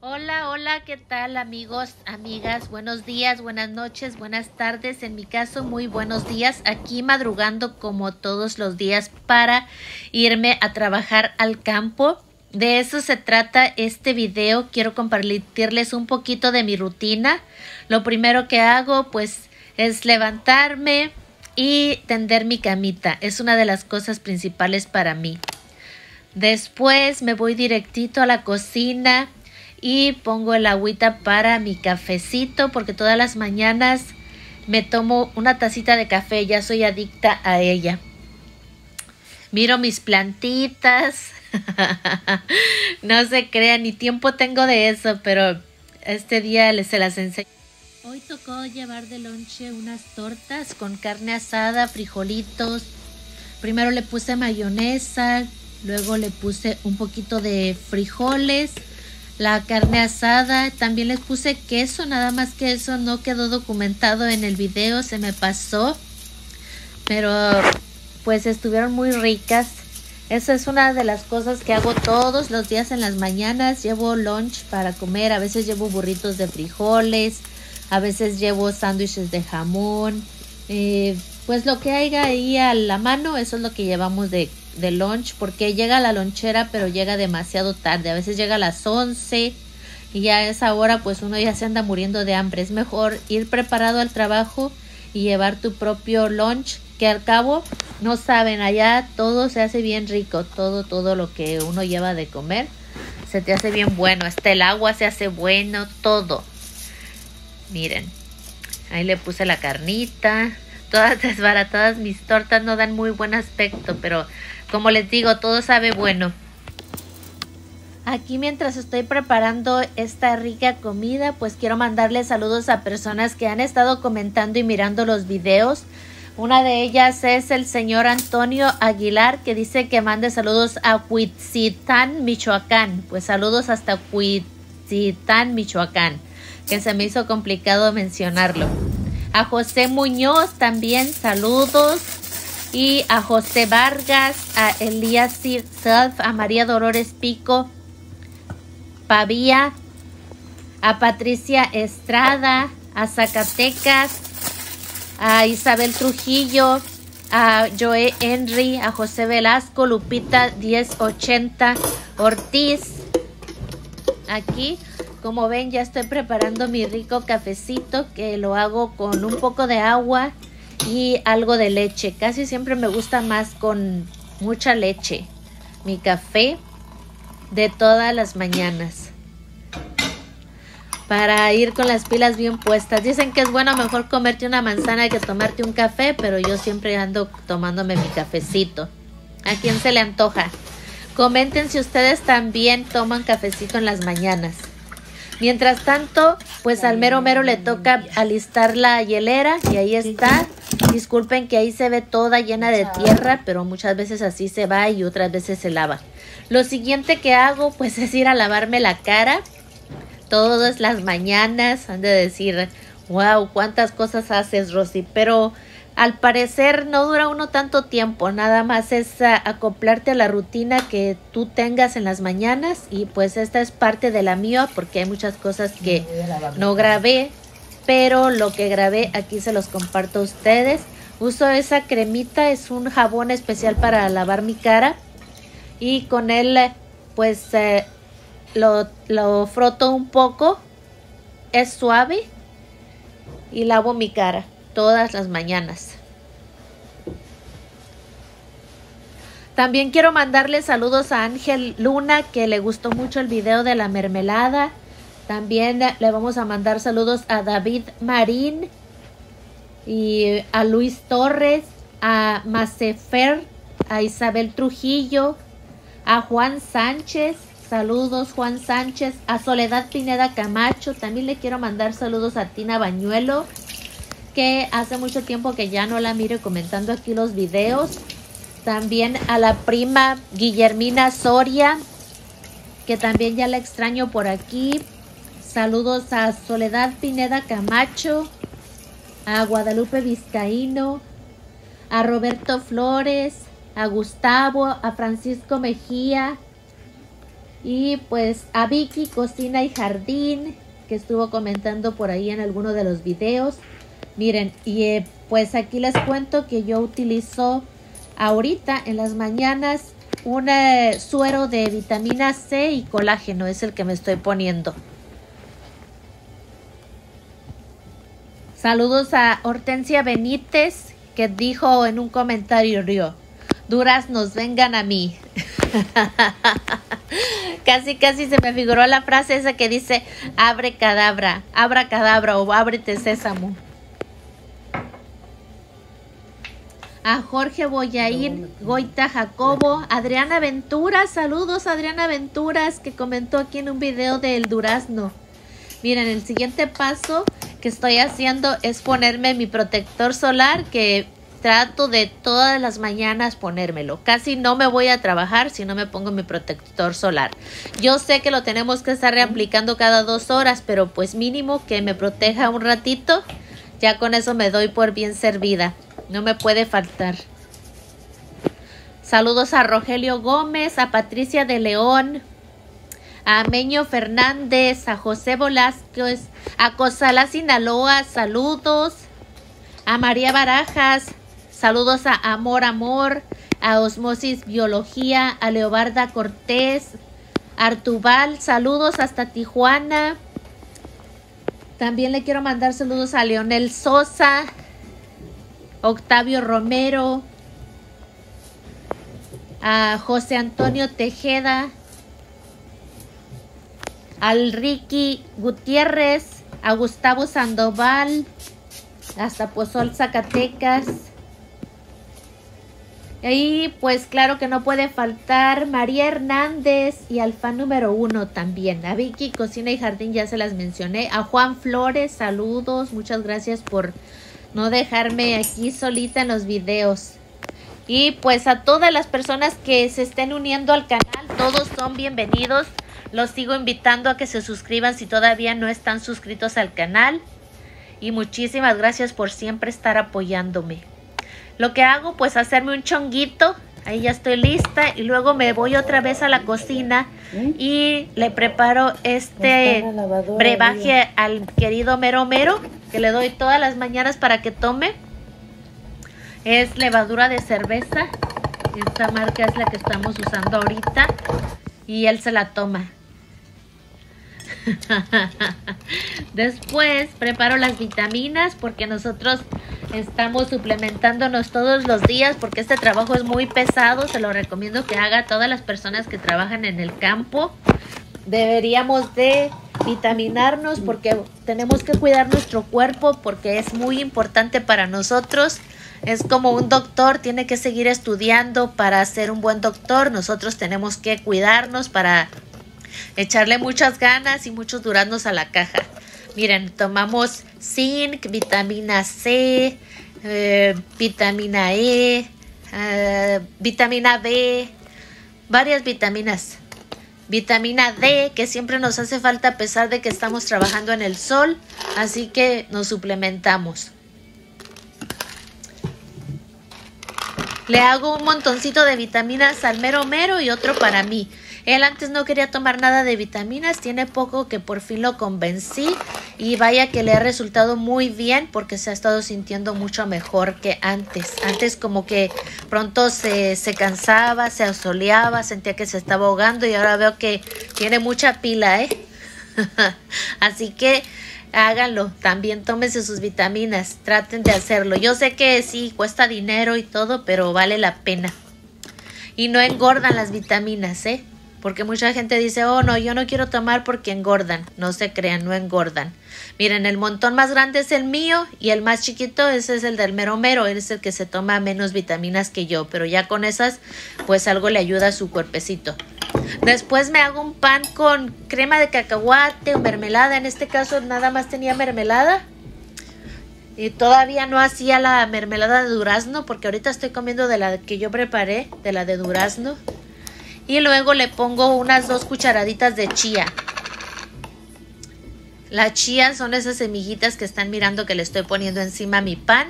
Hola, hola, ¿qué tal amigos, amigas? Buenos días, buenas noches, buenas tardes. En mi caso, muy buenos días. Aquí madrugando como todos los días para irme a trabajar al campo. De eso se trata este video. Quiero compartirles un poquito de mi rutina. Lo primero que hago pues es levantarme y tender mi camita. Es una de las cosas principales para mí. Después me voy directito a la cocina y pongo el agüita para mi cafecito porque todas las mañanas me tomo una tacita de café, ya soy adicta a ella. Miro mis plantitas. no se crean, ni tiempo tengo de eso, pero este día les se las enseño. Hoy tocó llevar de lonche unas tortas con carne asada, frijolitos. Primero le puse mayonesa, luego le puse un poquito de frijoles, la carne asada, también les puse queso, nada más que eso no quedó documentado en el video, se me pasó. Pero pues estuvieron muy ricas. Esa es una de las cosas que hago todos los días en las mañanas. Llevo lunch para comer, a veces llevo burritos de frijoles, a veces llevo sándwiches de jamón. Eh, pues lo que haya ahí a la mano, eso es lo que llevamos de de lunch porque llega la lonchera pero llega demasiado tarde. A veces llega a las 11 y ya a esa hora pues uno ya se anda muriendo de hambre. Es mejor ir preparado al trabajo y llevar tu propio lunch que al cabo no saben, allá todo se hace bien rico, todo, todo lo que uno lleva de comer se te hace bien bueno, hasta el agua se hace bueno, todo. Miren, ahí le puse la carnita, todas desbaratadas mis tortas no dan muy buen aspecto, pero como les digo, todo sabe bueno. Aquí mientras estoy preparando esta rica comida, pues quiero mandarle saludos a personas que han estado comentando y mirando los videos. Una de ellas es el señor Antonio Aguilar que dice que mande saludos a Huitzitán, Michoacán. Pues saludos hasta Huitzitán, Michoacán, que se me hizo complicado mencionarlo. A José Muñoz también saludos y a José Vargas, a Elías Self, a María Dolores Pico, Pavía, a Patricia Estrada, a Zacatecas, a Isabel Trujillo, a Joe Henry, a José Velasco, Lupita 1080, Ortiz. Aquí, como ven, ya estoy preparando mi rico cafecito que lo hago con un poco de agua y algo de leche. Casi siempre me gusta más con mucha leche. Mi café de todas las mañanas. Para ir con las pilas bien puestas. Dicen que es bueno mejor comerte una manzana que tomarte un café, pero yo siempre ando tomándome mi cafecito. ¿A quién se le antoja? Comenten si ustedes también toman cafecito en las mañanas. Mientras tanto, pues al mero mero le toca alistar la hielera y ahí está Disculpen que ahí se ve toda llena de tierra, pero muchas veces así se va y otras veces se lava. Lo siguiente que hago pues es ir a lavarme la cara todas las mañanas. Han de decir, wow, cuántas cosas haces Rosy, pero al parecer no dura uno tanto tiempo, nada más es acoplarte a la rutina que tú tengas en las mañanas y pues esta es parte de la mía porque hay muchas cosas que no grabé pero lo que grabé aquí se los comparto a ustedes. Uso esa cremita, es un jabón especial para lavar mi cara y con él pues eh, lo, lo froto un poco, es suave y lavo mi cara todas las mañanas. También quiero mandarle saludos a Ángel Luna que le gustó mucho el video de la mermelada. También le vamos a mandar saludos a David Marín y a Luis Torres, a Macefer, a Isabel Trujillo, a Juan Sánchez. Saludos Juan Sánchez, a Soledad Pineda Camacho. También le quiero mandar saludos a Tina Bañuelo, que hace mucho tiempo que ya no la miro comentando aquí los videos. También a la prima Guillermina Soria, que también ya la extraño por aquí. Saludos a Soledad Pineda Camacho, a Guadalupe Vizcaíno, a Roberto Flores, a Gustavo, a Francisco Mejía, Y pues a Vicky, Cocina y Jardín, que estuvo comentando por ahí en alguno de los videos. Miren, y eh, pues aquí les cuento que yo utilizo ahorita en las mañanas un eh, suero de vitamina C y colágeno, es el que me estoy poniendo. Saludos a Hortensia Benítez, que dijo en un comentario, Río, duraznos, vengan a mí. casi, casi se me figuró la frase esa que dice, abre cadabra, abra cadabra o ábrete sésamo. a Jorge Boyaín, Goita Jacobo, Adriana Venturas, saludos Adriana Venturas que comentó aquí en un video del durazno. Miren, el siguiente paso que estoy haciendo es ponerme mi protector solar que trato de todas las mañanas ponérmelo. Casi no me voy a trabajar si no me pongo mi protector solar. Yo sé que lo tenemos que estar reaplicando cada dos horas, pero pues mínimo que me proteja un ratito. Ya con eso me doy por bien servida. No me puede faltar. Saludos a Rogelio Gómez, a Patricia de León, a Meño Fernández, a José Velázquez, a Cosala Sinaloa, saludos. A María Barajas, saludos a Amor Amor, a Osmosis Biología, a Leobarda Cortés, Artubal, saludos hasta Tijuana. También le quiero mandar saludos a Leonel Sosa, Octavio Romero, a José Antonio Tejeda, al Ricky Gutiérrez, a Gustavo Sandoval, hasta Pozol Zacatecas. Y pues claro que no puede faltar María Hernández y al fan número uno también. A Vicky Cocina y Jardín ya se las mencioné. A Juan Flores, saludos. Muchas gracias por no dejarme aquí solita en los videos. Y pues a todas las personas que se estén uniendo al canal, todos son bienvenidos. Los sigo invitando a que se suscriban si todavía no están suscritos al canal. Y muchísimas gracias por siempre estar apoyándome. Lo que hago pues hacerme un chonguito. Ahí ya estoy lista y luego me voy otra vez a la cocina y le preparo este brebaje al querido Mero Mero que le doy todas las mañanas para que tome. Es levadura de cerveza. Esta marca es la que estamos usando ahorita. Y él se la toma. Después preparo las vitaminas porque nosotros estamos suplementándonos todos los días porque este trabajo es muy pesado. Se lo recomiendo que haga a todas las personas que trabajan en el campo. Deberíamos de vitaminarnos porque tenemos que cuidar nuestro cuerpo porque es muy importante para nosotros. Es como un doctor tiene que seguir estudiando para ser un buen doctor. Nosotros tenemos que cuidarnos para echarle muchas ganas y muchos duraznos a la caja. Miren, tomamos zinc, vitamina C, eh, vitamina E, eh, vitamina B, varias vitaminas vitamina D que siempre nos hace falta a pesar de que estamos trabajando en el sol, así que nos suplementamos. Le hago un montoncito de vitaminas al mero mero y otro para mí. Él antes no quería tomar nada de vitaminas, tiene poco que por fin lo convencí y vaya que le ha resultado muy bien porque se ha estado sintiendo mucho mejor que antes. Antes como que pronto se, se cansaba, se asoleaba, sentía que se estaba ahogando y ahora veo que tiene mucha pila, ¿eh? Así que háganlo, también tómense sus vitaminas, traten de hacerlo. Yo sé que sí, cuesta dinero y todo, pero vale la pena. Y no engordan las vitaminas, ¿eh? Porque mucha gente dice, oh no, yo no quiero tomar porque engordan. No se crean, no engordan. Miren, el montón más grande es el mío y el más chiquito ese es el del mero mero. Él es el que se toma menos vitaminas que yo. Pero ya con esas, pues algo le ayuda a su cuerpecito. Después me hago un pan con crema de cacahuate o mermelada. En este caso nada más tenía mermelada. Y todavía no hacía la mermelada de durazno porque ahorita estoy comiendo de la que yo preparé, de la de durazno. Y luego le pongo unas dos cucharaditas de chía. La chía son esas semillitas que están mirando que le estoy poniendo encima mi pan.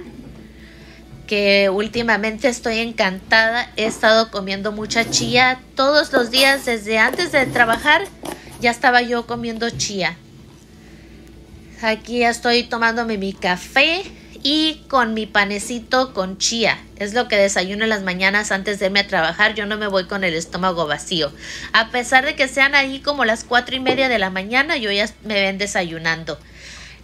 que últimamente estoy encantada. He estado comiendo mucha chía todos los días desde antes de trabajar. Ya estaba yo comiendo chía. Aquí estoy tomándome mi café y con mi panecito con chía. Es lo que desayuno en las mañanas antes de irme a trabajar. Yo no me voy con el estómago vacío. A pesar de que sean ahí como las cuatro y media de la mañana, yo ya me ven desayunando.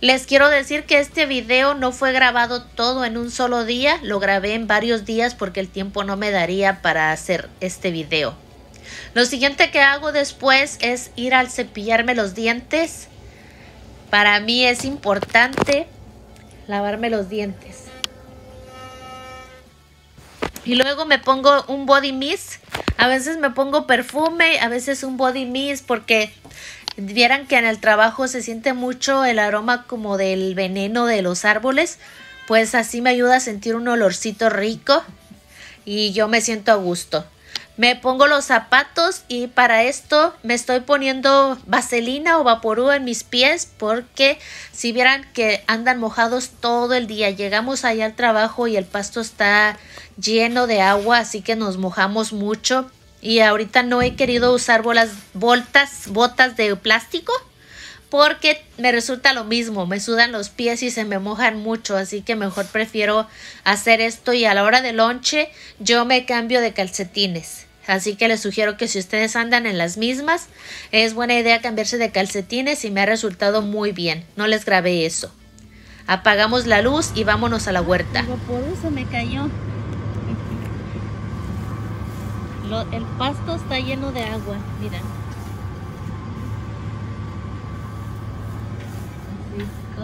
Les quiero decir que este video no fue grabado todo en un solo día, lo grabé en varios días porque el tiempo no me daría para hacer este video. Lo siguiente que hago después es ir al cepillarme los dientes. Para mí es importante lavarme los dientes. Y luego me pongo un body mist. A veces me pongo perfume, a veces un body mist porque vieran que en el trabajo se siente mucho el aroma como del veneno de los árboles. Pues así me ayuda a sentir un olorcito rico y yo me siento a gusto. Me pongo los zapatos y para esto me estoy poniendo vaselina o vaporú en mis pies porque si vieran que andan mojados todo el día, llegamos allá al trabajo y el pasto está lleno de agua, así que nos mojamos mucho y ahorita no he querido usar bolas, voltas, botas de plástico porque me resulta lo mismo, me sudan los pies y se me mojan mucho, así que mejor prefiero hacer esto y a la hora de lonche yo me cambio de calcetines. Así que les sugiero que si ustedes andan en las mismas, es buena idea cambiarse de calcetines y me ha resultado muy bien. No les grabé eso. Apagamos la luz y vámonos a la huerta. Por eso me cayó. el pasto está lleno de agua, miren.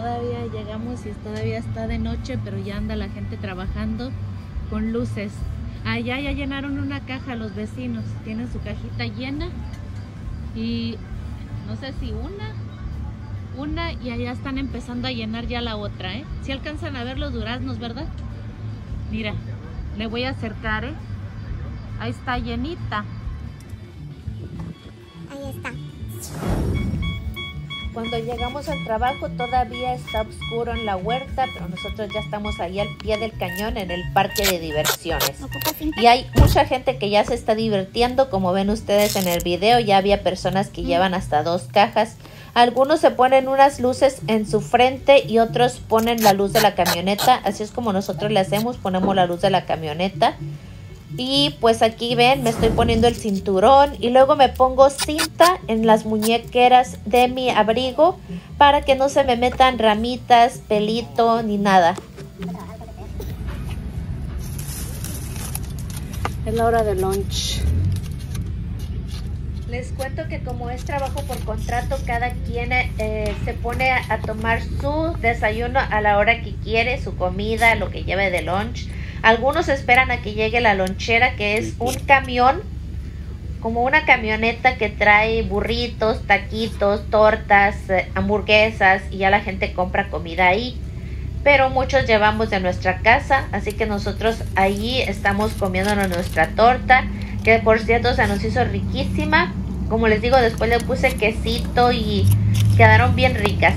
todavía llegamos y todavía está de noche, pero ya anda la gente trabajando con luces. Allá ya llenaron una caja los vecinos, tienen su cajita llena y no sé si una, una y allá están empezando a llenar ya la otra, ¿eh? Si alcanzan a ver los duraznos, ¿verdad? Mira, le voy a acercar, ¿eh? Ahí está llenita. Ahí está. Cuando llegamos al trabajo todavía está oscuro en la huerta, pero nosotros ya estamos ahí al pie del cañón en el parque de diversiones. Y hay mucha gente que ya se está divirtiendo, como ven ustedes en el video, ya había personas que llevan hasta dos cajas. Algunos se ponen unas luces en su frente y otros ponen la luz de la camioneta, así es como nosotros le hacemos, ponemos la luz de la camioneta. Y pues aquí ven, me estoy poniendo el cinturón y luego me pongo cinta en las muñequeras de mi abrigo para que no se me metan ramitas, pelito ni nada. Es la hora de lunch. Les cuento que como es trabajo por contrato, cada quien eh, se pone a, a tomar su desayuno a la hora que quiere, su comida, lo que lleve de lunch. Algunos esperan a que llegue la lonchera, que es un camión, como una camioneta que trae burritos, taquitos, tortas, eh, hamburguesas y ya la gente compra comida ahí. Pero muchos llevamos de nuestra casa, así que nosotros ahí estamos comiéndonos nuestra torta, que por cierto se nos hizo riquísima. Como les digo, después le puse quesito y quedaron bien ricas.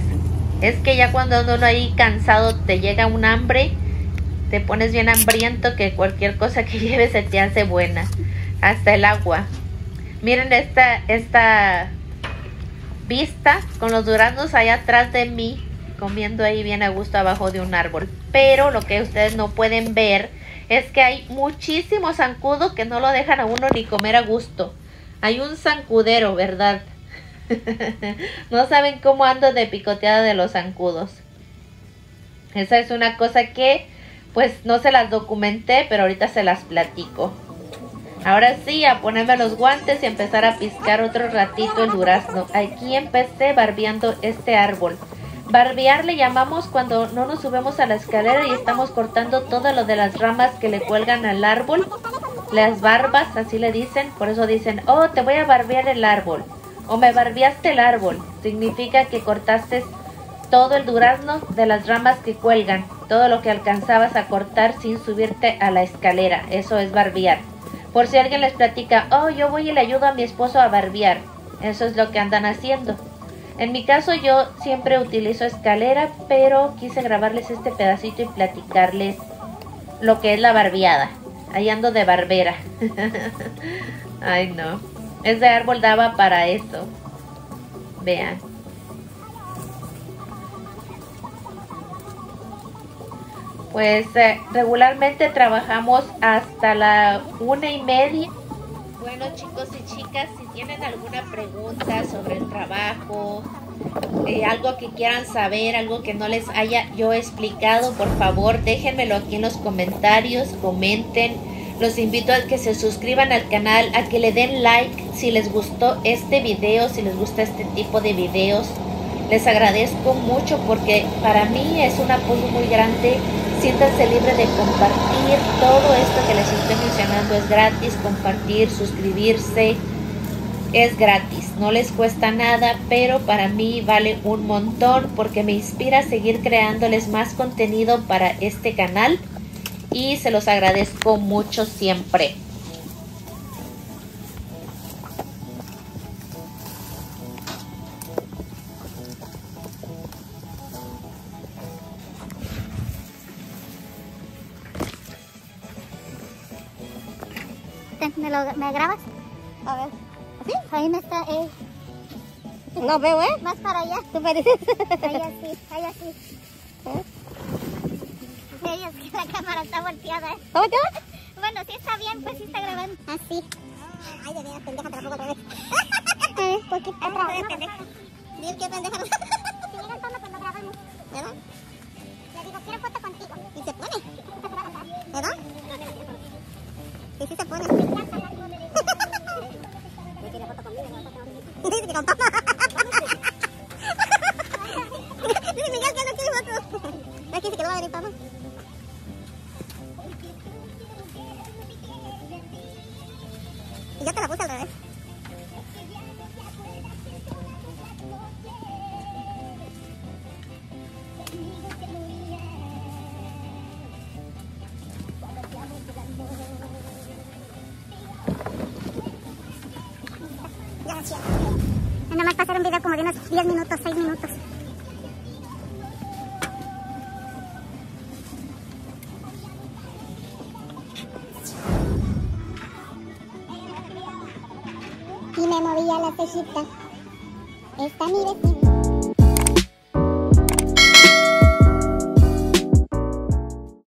Es que ya cuando uno ahí cansado te llega un hambre te pones bien hambriento que cualquier cosa que lleves se te hace buena. Hasta el agua. Miren esta, esta vista con los duraznos allá atrás de mí comiendo ahí bien a gusto abajo de un árbol. Pero lo que ustedes no pueden ver es que hay muchísimos zancudos que no lo dejan a uno ni comer a gusto. Hay un zancudero, ¿verdad? no saben cómo ando de picoteada de los zancudos. Esa es una cosa que pues no se las documenté, pero ahorita se las platico. Ahora sí, a ponerme los guantes y empezar a piscar otro ratito el durazno. Aquí empecé barbeando este árbol. Barbear le llamamos cuando no nos subimos a la escalera y estamos cortando todo lo de las ramas que le cuelgan al árbol. Las barbas, así le dicen. Por eso dicen, oh, te voy a barbear el árbol. O me barbeaste el árbol. Significa que cortaste todo el durazno de las ramas que cuelgan, todo lo que alcanzabas a cortar sin subirte a la escalera, eso es barbear. Por si alguien les platica, oh, yo voy y le ayudo a mi esposo a barbear, eso es lo que andan haciendo. En mi caso yo siempre utilizo escalera, pero quise grabarles este pedacito y platicarles lo que es la barbeada. Ahí ando de barbera. Ay, no. Ese árbol daba para eso. Vean. Pues eh, regularmente trabajamos hasta la una y media. Bueno chicos y chicas, si tienen alguna pregunta sobre el trabajo, eh, algo que quieran saber, algo que no les haya yo explicado, por favor déjenmelo aquí en los comentarios, comenten. Los invito a que se suscriban al canal, a que le den like si les gustó este video, si les gusta este tipo de videos. Les agradezco mucho porque para mí es un apoyo muy grande. Siéntanse libre de compartir todo esto que les estoy mencionando. Es gratis compartir, suscribirse. Es gratis, no les cuesta nada, pero para mí vale un montón porque me inspira a seguir creándoles más contenido para este canal y se los agradezco mucho siempre. ¿Me, lo, ¿Me grabas? A ver. ¿Sí? Ahí me está, eh. No veo, ¿eh? Más para allá. ¿Tú pareces? Ahí así, ahí así. ¿Eh? Sí, es que la cámara está volteada, ¿eh? ¿Está volteada? Bueno, sí está bien, pues sí está grabando. Así. Ay, de veras, pendeja, te la pongo otra vez. Eh, poquito. Otra vez, pendeja. Dile qué pendeja. Si grabamos. ¿Verdad? Pasar un como de unos 10 minutos, 6 minutos.